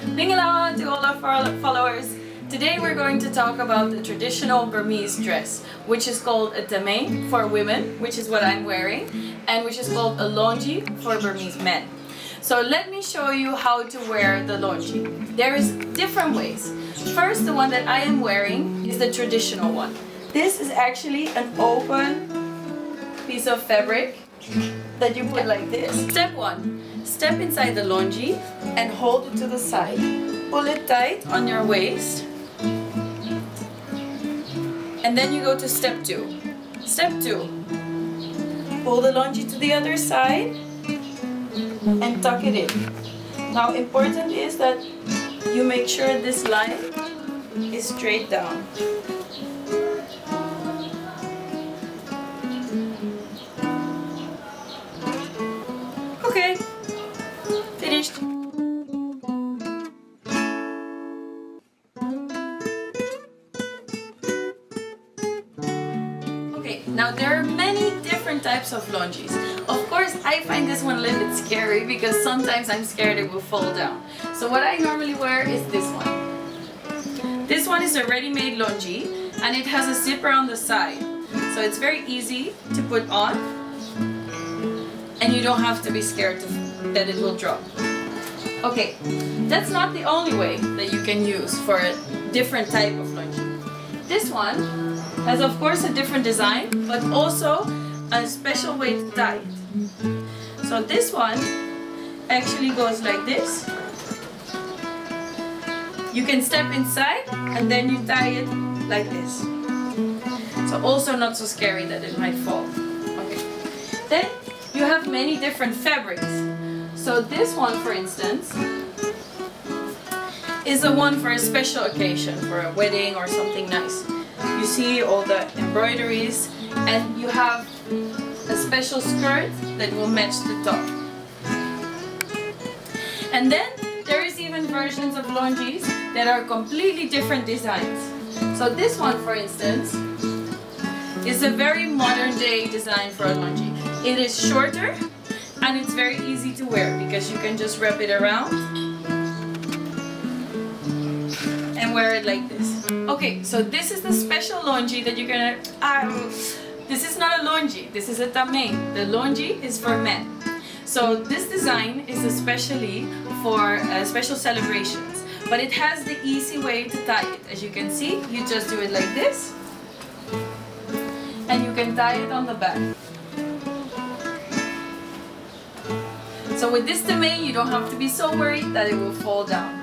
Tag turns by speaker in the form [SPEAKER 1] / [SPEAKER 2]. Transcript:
[SPEAKER 1] Mingala to all our followers. Today we're going to talk about the traditional Burmese dress, which is called a htamein for women, which is what I'm wearing, and which is called a longyi for Burmese men. So let me show you how to wear the longyi. There is different ways. First, the one that I am wearing is the traditional one. This is actually an open piece of fabric that you put like this. Step one, step inside the longyi and hold it to the side. Pull it tight on your waist. And then you go to step two. Step two, pull the longyi to the other side and tuck it in. Now important is that you make sure this line is straight down. Now there are many different types of longyis. Of course, I find this one a little bit scary because sometimes I'm scared it will fall down. So what I normally wear is this one. This one is a ready-made longyi and it has a zipper on the side. So it's very easy to put on and you don't have to be scared to, that it will drop. Okay, that's not the only way that you can use for a different type of longyi. This one has of course a different design, but also a special way to tie. So this one actually goes like this. You can step inside and then you tie it like this. So also not so scary that it might fall. Okay. Then you have many different fabrics. So this one, for instance, is the one for a special occasion, for a wedding or something nice. You see all the embroideries and you have a special skirt that will match the top. And then there is even versions of longyis that are completely different designs. So this one, for instance, is a very modern day design for a longyi. It is shorter and it's very easy to wear because you can just wrap it around and wear it like this. Okay, so this is the special longyi that you're gonna... Um, this is not a longyi, this is a htamein. The longyi is for men. So this design is especially for uh, special celebrations. But it has the easy way to tie it. As you can see, you just do it like this. And you can tie it on the back. So with this htamein, you don't have to be so worried that it will fall down.